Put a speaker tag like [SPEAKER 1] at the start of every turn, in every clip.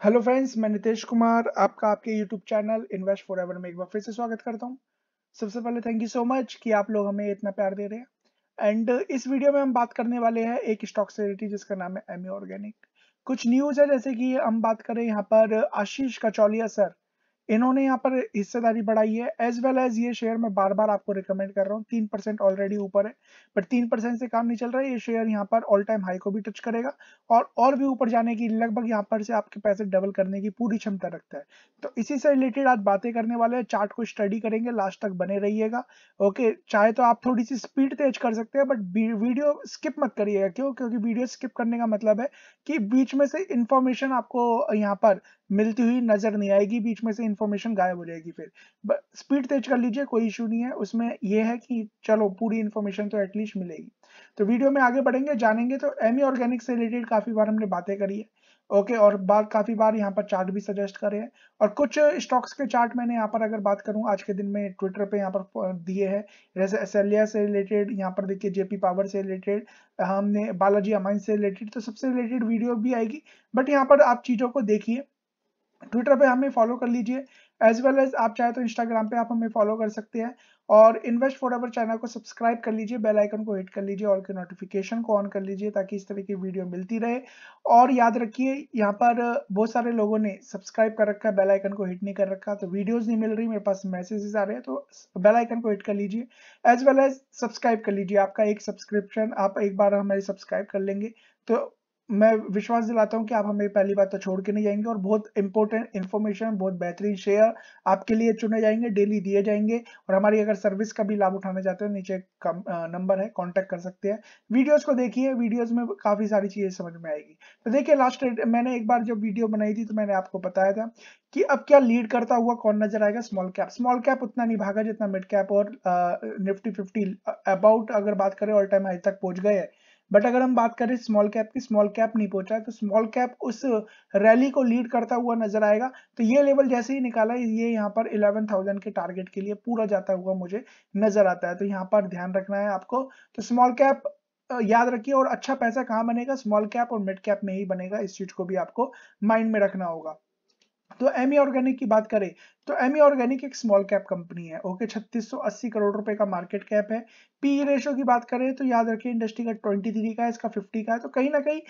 [SPEAKER 1] Hello friends मैं नितेश कुमार, आपका आपके YouTube channel invest for ever में एक बार फिर से स्वागत करता हूँ। सबसे पहले थैंक यू सो मच कि आप लोग हमें इतना प्यार दे रहे हैं। एंड इस वीडियो में हम बात करने वाले हैं एक स्टॉक से रिलेटेड जिसका नाम है एमी ऑर्गेनिक कुछ न्यूज़ है जैसे कि हम बात करें यहाँ पर आशीष कचौलिया सर इन्होंने यहाँ पर हिस्सेदारी बढ़ाई है एज वेल एज ये शेयर मैं बार बार आपको रिकमेंड कर रहा हूँ, तीन परसेंट ऑलरेडी ऊपर है बट तीन परसेंट से काम नहीं चल रहा है ये शेयर यहाँ पर ऑल टाइम हाई को भी टच करेगा, और और भी ऊपर जाने की, लगभग यहाँ पर से आपके पैसे डबल करने की पूरी क्षमता रखता है। तो इसी से रिलेटेड आज बातें करने वाले हैं चार्ट को स्टडी करेंगे लास्ट तक बने रहिएगा ओके चाहे तो आप थोड़ी सी स्पीड तेज कर सकते हैं बट वीडियो स्किप मत करिएगा, क्यों? क्योंकि वीडियो स्किप करने का मतलब है कि बीच में से इंफॉर्मेशन आपको यहाँ पर मिलती हुई नज़र नहीं आएगी, बीच में से इंफॉर्मेशन गायब हो जाएगी फिर। स्पीड तेज कर लीजिए, कोई इशू नहीं है। उसमें यह है कि चलो, पूरी इंफॉर्मेशन तो एटलीस्ट मिलेगी। तो वीडियो में आगे बढ़ेंगे, जानेंगे तो एमी ऑर्गेनिक से रिलेटेड काफ़ी बार हमने बातें करी है। ओके और बार, काफ़ी बार यहाँ पर चार्ट भी सजेस्ट करे हैं। और कुछ स्टॉक्स के चार्ट मैंने यहाँ पर अगर बात करूँ, आज के दिन में ट्विटर पे यहाँ पर दिए हैं। जैसे एसएलिया से रिलेटेड यहाँ पर देखिए जेपी पावर से रिलेटेड हमने बालाजी अमाइन से रिलेटेड तो सबसे रिलेटेड वीडियो भी आएगी। बट यहाँ पर आप चीज़ों को देखिए। ट्विटर पे हमें फॉलो कर लीजिए एज वेल एज आप चाहे तो इंस्टाग्राम पे आप हमें फॉलो कर सकते हैं, और इन्वेस्ट फॉर एवर चैनल को सब्सक्राइब कर लीजिए बेल आइकन को हिट कर लीजिए, और के नोटिफिकेशन को ऑन कर लीजिए, ताकि इस तरह की वीडियो मिलती रहे। और याद रखिए, यहाँ पर बहुत सारे लोगों ने सब्सक्राइब कर रखा है बेल आइकन को हिट नहीं कर रखा तो वीडियोस नहीं मिल रही, मेरे पास मैसेजेस आ रहे हैं तो बेल आइकन को हिट कर लीजिए एज वेल एज सब्सक्राइब कर लीजिए। आपका एक सब्सक्रिप्शन आप एक बार हमारी सब्सक्राइब कर लेंगे तो मैं विश्वास दिलाता हूँ कि आप हमें पहली बात तो छोड़ के नहीं जाएँगे और बहुत इंपॉर्टेंट इन्फॉर्मेशन बहुत बेहतरीन शेयर आपके लिए चुने जाएँगे डेली दिए जाएँगे। और हमारी अगर सर्विस का भी लाभ उठाना चाहते हो, नीचे नंबर है कांटेक्ट कर सकते हैं। वीडियोस को देखिए वीडियोस में काफ़ी सारी चीज़ें समझ में आएगी। तो देखिए लास्ट मैंने एक बार जब वीडियो बनाई थी तो मैंने आपको बताया था कि अब क्या लीड करता हुआ कौन नज़र आएगा? स्मॉल कैप स्मॉल कैप उतना नहीं भागा जितना मिड कैप और निफ्टी फिफ्टी अबाउट अगर बात करें ऑल टाइम हाई तक पहुँच गए हैं। बट अगर हम बात करें स्मॉल कैप की स्मॉल कैप नहीं पहुँचा तो स्मॉल कैप उस रैली को लीड करता हुआ नज़र आएगा। तो ये लेवल जैसे ही निकाला ये यहाँ पर 11,000 के टारगेट के लिए पूरा जाता हुआ मुझे नज़र आता है। तो यहाँ पर ध्यान रखना है आपको। तो स्मॉल कैप याद रखिए और अच्छा पैसा कहाँ बनेगा? स्मॉल कैप और मिड कैप में ही बनेगा। इस चीज़ को भी आपको माइंड में रखना होगा। तो एम ऑर्गेनिक की बात करें तो एम ऑर्गेनिक एक स्मॉल कैप कंपनी है ओके 3680 करोड़ रुपए का मार्केट कैप है। पी रेशो की बात करें तो याद रखिए इंडस्ट्री का 23 का है इसका 50 का है तो कहीं ना कहीं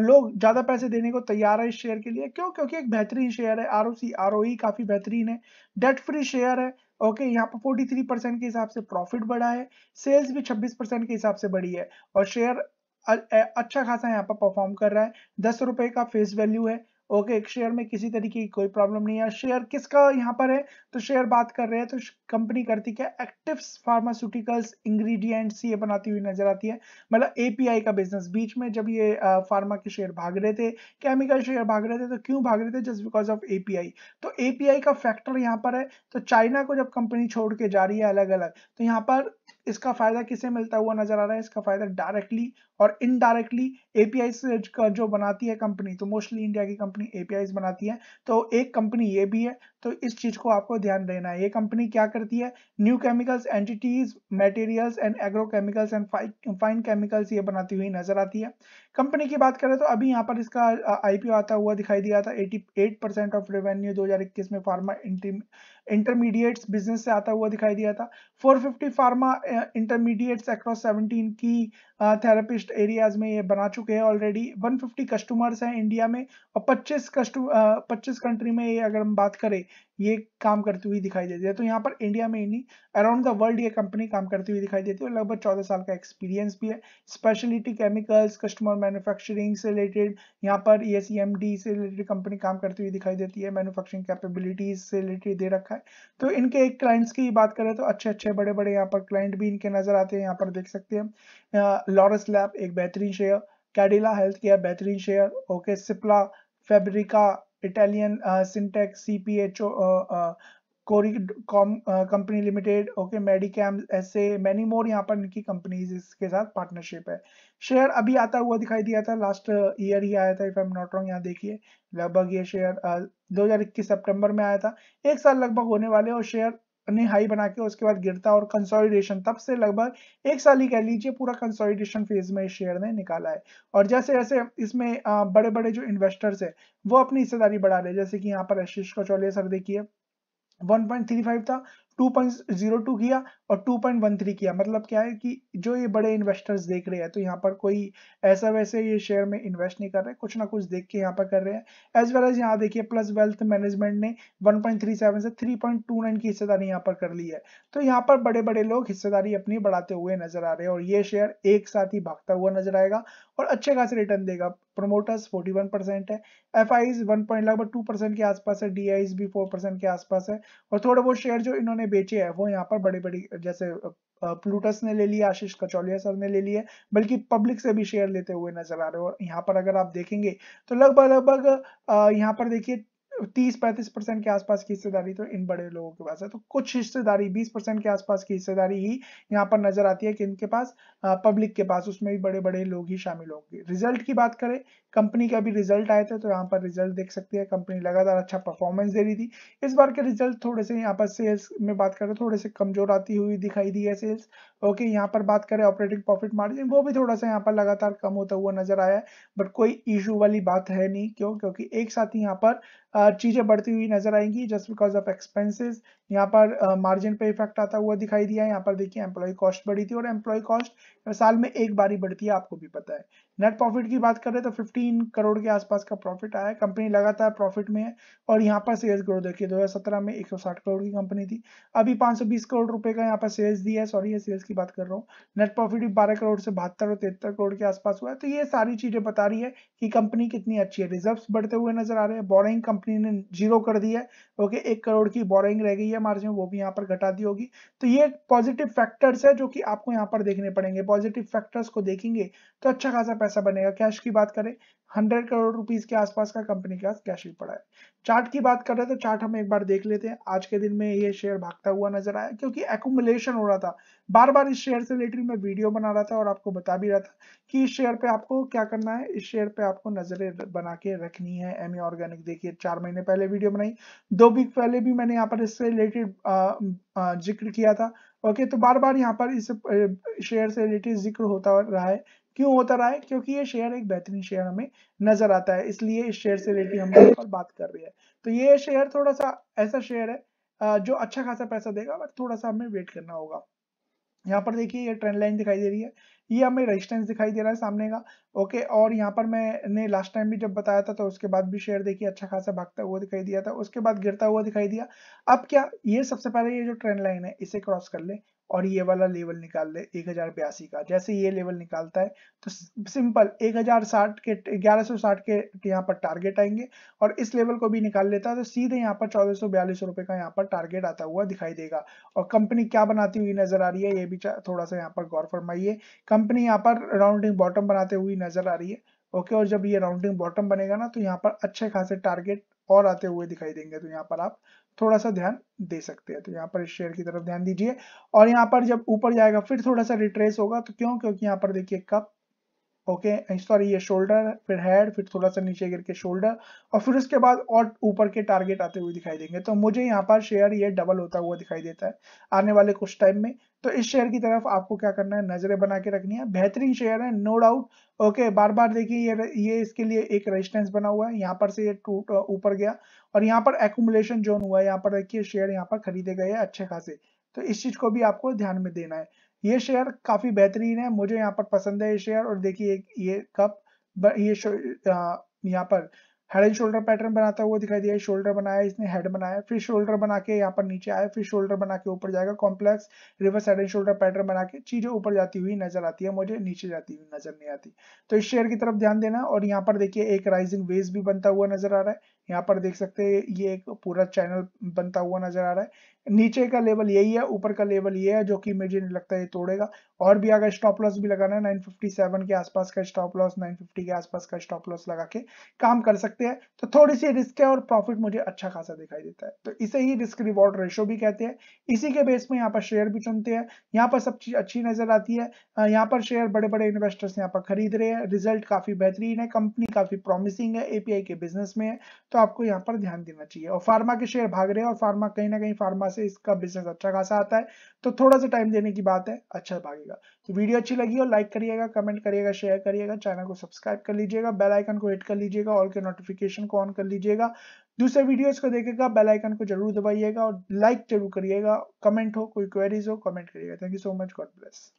[SPEAKER 1] लोग ज़्यादा पैसे देने को तैयार है इस शेयर के लिए। क्यों? क्योंकि एक बेहतरीन शेयर है आर ओ सी आर काफ़ी बेहतरीन है। डेट फ्री शेयर है ओके okay, यहाँ पर 43 परसेंट के हिसाब से प्रॉफिट बढ़ा है सेल्स भी 26 परसेंट के हिसाब से बढ़ी है और शेयर अच्छा खासा यहाँ पर परफॉर्म कर रहा है। दस रुपए का फेस वैल्यू है ओके, एक शेयर में किसी तरीके की कोई प्रॉब्लम नहीं है। शेयर किसका यहाँ पर है? तो शेयर बात कर रहे हैं तो कंपनी करती क्या? एक्टिव फार्मास्यूटिकल्स इंग्रेडिएंट्स ये बनाती हुई नज़र आती है। मतलब एपीआई का बिज़नेस बीच में जब ये फार्मा के शेयर भाग रहे थे केमिकल शेयर भाग रहे थे तो क्यों भाग रहे थे? जस्ट बिकॉज़ ऑफ़ एपीआई तो एपीआई का फैक्टर यहाँ पर है। तो चाइना को जब कंपनी छोड़ के जा रही है अलग अलग तो यहाँ पर इसका फ़ायदा किसे मिलता हुआ नज़र आ रहा है? इसका फ़ायदा डायरेक्टली और इनडायरेक्टली एपीआई जो बनाती है कंपनी तो मोस्टली इंडिया की कंपनी एपीआई बनाती है। तो एक कंपनी ये भी है तो इस चीज़ को आपको ध्यान देना है। ये कंपनी क्या करती है? New chemicals entities materials and agrochemicals and fine chemicals ये बनाती हुई नज़र आती है। कंपनी की बात करें तो अभी यहाँ पर इसका आईपीओ आता हुआ दिखाई दिया था। 88 परसेंट ऑफ़ रेवेन्यू 2021 में फार्मा इंटरमीडिएट्स बिज़नेस से आता हुआ दिखाई दिया था। 450 फार्मा इंटरमीडिएट्स अक्रॉस 17 की थेरेपिस्ट एरियाज़ में ये बना चुके हैं ऑलरेडी 150 कस्टमर्स हैं इंडिया में और 25 कस्टमर 25 कंट्री में ये अगर हम बात करें ये काम करती हुई दिखाई देती है। तो यहाँ पर इंडिया में ही नहीं अराउंड द वर्ल्ड ये कंपनी काम करती हुई दिखाई देती है लगभग चौदह साल का एक्सपीरियंस भी है। स्पेशलिटी केमिकल्स कस्टमर मैन्युफैक्चरिंग से रिलेटेड यहाँ पर ई e से रिलेटेड कंपनी काम करती हुई दिखाई देती है। मैन्युफैक्चरिंग कैपेबिलिटीज से रिलेटेड दे रखा है। तो इनके एक क्लाइंट्स की बात करें तो अच्छे अच्छे बड़े बड़े यहाँ पर क्लाइंट भी इनके नज़र आते हैं। यहाँ पर देख सकते हैं लॉरस लैब एक बेहतरीन शेयर कैडिला हेल्थ केयर बेहतरीन शेयर ओके सिप्ला फेब्रिका सी पी एच ओ कोरी कंपनी लिमिटेड ओके मेडिकैम ऐसे मैनी मोर यहाँ पर इनकी कंपनीज़ इसके साथ पार्टनरशिप है। शेयर अभी आता हुआ दिखाई दिया था लास्ट ईयर ही आया था if I am not wrong यहाँ देखिए लगभग ये शेयर uh, 2021 सितंबर में आया था। एक साल लगभग होने वाले और शेयर ने हाई बना के उसके बाद गिरता और कंसोलिडेशन तब से लगभग एक साल ही कह लीजिए पूरा कंसोलिडेशन फ़ेज़ में इस शेयर ने निकाला है। और जैसे जैसे इसमें बड़े बड़े जो इन्वेस्टर्स है, वो अपनी हिस्सेदारी बढ़ा रहे जैसे कि यहाँ पर आशीष कचौलिया सर देखिए 1.35 था 2.02 किया और 2.13 किया। मतलब क्या है कि जो ये बड़े इन्वेस्टर्स देख रहे हैं तो यहाँ पर कोई ऐसा वैसे ये शेयर में इन्वेस्ट नहीं कर रहे, कुछ ना कुछ देख के यहाँ पर कर रहे हैं। एज वेल एज यहाँ देखिए प्लस वेल्थ मैनेजमेंट ने 1.37 से 3.29 की हिस्सेदारी यहाँ पर कर ली है। तो यहाँ पर बड़े बड़े लोग हिस्सेदारी अपनी बढ़ाते हुए नज़र आ रहे हैं और ये शेयर एक साथ ही भागता हुआ नज़र आएगा और अच्छे खासे रिटर्न देगा। प्रोमोटर्स 41 परसेंट है एफ़ आई वन पॉइंट लगभग टू परसेंट के आसपास है डी भी फोर परसेंट के आसपास है और थोड़े बहुत शेयर जो इन्होंने बेचे हैं, वो यहाँ पर बड़ी बड़ी जैसे प्लूटस ने ले लिया, आशीष कचौलिया सर ने ले लिया, बल्कि पब्लिक से भी शेयर लेते हुए नज़र आ रहे हो। और यहाँ पर अगर आप देखेंगे तो लगभग लगभग यहाँ पर देखिए तीस पैंतीस परसेंट के आसपास की हिस्सेदारी तो इन बड़े लोगों के पास है। तो कुछ हिस्सेदारी, बीस परसेंट के आसपास की हिस्सेदारी ही यहाँ पर नज़र आती है कि इनके पास पब्लिक के पास, उसमें भी बड़े बड़े लोग ही शामिल होंगे। रिज़ल्ट की बात करें कंपनी का भी रिज़ल्ट आए थे तो यहाँ पर रिज़ल्ट देख सकते हैं। कंपनी लगातार अच्छा परफॉर्मेंस दे रही थी। इस बार के रिज़ल्ट थोड़े से यहाँ पर सेल्स में बात करें, थोड़े से कमज़ोर आती हुई दिखाई दी है सेल्स ओके यहाँ पर बात करें ऑपरेटिंग प्रॉफिट मार्जिन वो भी थोड़ा सा यहाँ पर लगातार कम होता हुआ नज़र आया है। बट कोई इशू वाली बात है नहीं, क्यों? क्योंकि एक साथ ही यहाँ पर चीज़ें बढ़ती हुई नज़र आएँगी जस्ट बिकॉज़ ऑफ़ एक्सपेंसेस यहाँ पर मार्जिन पे इफ़ेक्ट आता हुआ दिखाई दिया है। यहाँ पर देखिए एम्प्लॉय कॉस्ट बढ़ी थी और एम्प्लॉय कॉस्ट साल में एक बार ही बढ़ती है, आपको भी पता है। नेट प्रॉफिट की बात करें तो 15 करोड़ के आसपास का प्रॉफिट आया। कंपनी लगातार प्रॉफिट में है और यहाँ पर सेल्स ग्रोथ देखिए 2017 में 160 करोड़ की कंपनी थी। अभी 520 करोड़ रुपए का यहाँ पर सेल्स दिया है। सॉरी ये सेल्स की बात कर रहा हूँ। नेट प्रॉफिट भी बारह करोड़ से बहत्तर और तिहत्तर करोड़ के आसपास हुआ है। तो ये सारी चीज़ें बता रही है कि कंपनी कितनी अच्छी है। रिज़र्व बढ़ते हुए नज़र आ रहे हैं। बोरिंग कंपनी ने ज़ीरो कर दिया है। ओके एक करोड़ की बोरिंग रह गई है मार्जिन वो भी यहाँ पर घटा दी होगी। तो ये पॉजिटिव फैक्टर्स है जो कि आपको यहाँ पर देखने पड़ेंगे। पॉजिटिव फैक्टर्स को देखेंगे तो अच्छा खासा पैसा बनेगा कैश की बात करें हंड्रेड करोड़ रुपीस के आसपास का कंपनी का कैश भी पड़ा है। चार्ट की बात कर रहे थे तो चार्ट हम एक बार देख लेते हैं। आज के दिन में ये शेयर भागता हुआ नज़र आया, क्योंकि एकुमुलेशन हो रहा था। बार बार इस शेयर से रिलेटेड मैं वीडियो बना रहा था और आपको बता भी रहा था कि इस शेयर पे आपको क्या करना है? इस शेयर पे आपको नज़रें बना के रखनी है एम ऑर्गेनिक देखिए, चार महीने पहले वीडियो बनाई, दो वीक पहले भी मैंने यहाँ पर इससे रिलेटेड ज़िक्र किया था। ओके तो बार बार यहाँ पर इस शेयर से रिलेटेड ज़िक्र होता रहा है। क्यों होता रहा है? क्योंकि ये शेयर एक बेहतरीन शेयर हमें नज़र आता है, इसलिए इस शेयर से रिलेटेड हम पर बात कर रहे हैं। तो ये शेयर थोड़ा सा ऐसा शेयर है जो अच्छा खासा पैसा देगा, बट थोड़ा सा हमें वेट करना होगा। यहाँ पर देखिए, ये ट्रेंड लाइन दिखाई दे रही है। ये हमें रेजिस्टेंस दिखाई दे रहा है सामने का ओके और यहाँ पर मैंने लास्ट टाइम भी जब बताया था तो उसके बाद भी शेयर देखिए अच्छा खासा भागता हुआ दिखाई दिया था, उसके बाद गिरता हुआ दिखाई दिया। अब क्या, ये सबसे पहले ये जो ट्रेंड लाइन है, इसे क्रॉस कर ले। और ये वाला लेवल निकाल ले एक हज़ार बयासी का। जैसे ये लेवल निकालता है तो सिंपल, एक हज़ार साठ के, ग्यारह सौ साठ के यहाँ पर टारगेट आएँगे और इस लेवल को भी निकाल लेता है तो सीधे यहाँ पर चौदह सौ बयालीस रुपए का यहाँ पर टारगेट आता हुआ दिखाई देगा। और कंपनी क्या बनाती हुई नज़र आ रही है, ये भी थोड़ा सा यहाँ पर गौर फरमाइए। कंपनी यहाँ पर राउंडिंग बॉटम बनाते हुई नज़र आ रही है। ओके और जब ये राउंडिंग बॉटम बनेगा ना तो यहाँ पर अच्छे खासे टारगेट और आते हुए दिखाई देंगे। तो यहाँ पर आप थोड़ा सा ध्यान दे सकते हैं। तो यहाँ पर इस शेयर की तरफ़ ध्यान दीजिए। और यहाँ पर जब ऊपर जाएगा, फिर थोड़ा सा रिट्रेस होगा। तो क्यों? क्योंकि यहाँ पर देखिए कप ओके सॉरी ये शोल्डर फिर हेड फिर थोड़ा सा नीचे गिर के शोल्डर और फिर उसके बाद और ऊपर के टारगेट आते हुए दिखाई देंगे। तो मुझे यहाँ पर शेयर ये डबल होता हुआ दिखाई देता है आने वाले कुछ टाइम में। तो इस शेयर की तरफ़ आपको क्या करना है? नज़रें बना के रखनी है। बेहतरीन शेयर है नो डाउट ओके बार बार देखिए, ये ये इसके लिए एक रेजिस्टेंस बना हुआ है। यहाँ पर से ये टूट, ऊपर गया और यहाँ पर एकुमुलेशन जोन हुआ है। यहाँ पर देखिए शेयर यहाँ पर खरीदे गए हैं अच्छे खासे। तो इस चीज़ को भी आपको ध्यान में देना है। ये शेयर काफ़ी बेहतरीन है, मुझे यहाँ पर पसंद है ये शेयर और देखिए, ये कप ये यहाँ पर हेड एंड शोल्डर पैटर्न बनाता हुआ दिखाई दिया शोल्डर बनाया, इसने हेड बनाया, फिर शोल्डर बना के यहाँ पर नीचे आया, फिर शोल्डर बना के ऊपर जाएगा। Complex reverse head and shoulder pattern बना के चीज़ें ऊपर जाती हुई नज़र आती है, मुझे नीचे जाती हुई नज़र नहीं आती। तो इस शेयर की तरफ़ ध्यान देना और यहाँ पर देखिए एक राइजिंग वेज भी बनता हुआ नज़र आ रहा है। यहाँ पर देख सकते हैं, ये एक पूरा चैनल बनता हुआ नज़र आ रहा है। नीचे का लेवल यही है, ऊपर का लेवल ये है, जो कि मुझे नहीं लगता है तोड़ेगा। और भी अगर स्टॉप लॉस भी लगाना है 957 के आसपास का स्टॉप लॉस 950 के आसपास का स्टॉप लॉस लगा के काम कर सकते हैं। तो थोड़ी सी रिस्क है और प्रॉफिट मुझे अच्छा खासा दिखाई देता है। तो इसे ही रिस्क रिवॉर्ड रेशो भी कहते हैं। इसी के बेस में यहाँ पर शेयर भी चुनते हैं। यहाँ पर सब चीज़ अच्छी नज़र आती है। यहाँ पर शेयर बड़े बड़े इन्वेस्टर्स यहाँ पर खरीद रहे हैं। रिज़ल्ट काफ़ी बेहतरीन है। कंपनी काफ़ी प्रॉमिसिंग है। एपीआई के बिज़नेस में है। तो आपको यहाँ पर ध्यान देना चाहिए। और फार्मा के शेयर भाग रहे हैं और फार्मा कहीं ना कहीं फार्मा से इसका बिज़नेस अच्छा खासा आता है। तो थोड़ा सा टाइम देने की बात है अच्छा भागेगा। तो वीडियो अच्छी लगी हो लाइक करिएगा कमेंट करिएगा शेयर करिएगा चैनल को सब्सक्राइब कर लीजिएगा बेल आइकन को हिट कर लीजिएगा ऑल के नोटिफिकेशन को ऑन कर लीजिएगा। दूसरे वीडियोस को देखेगा बेल आइकन को ज़रूर दबाइएगा और लाइक ज़रूर करिएगा। कमेंट हो, कोई क्वेरीज हो कमेंट करिएगा। Thank you so much God bless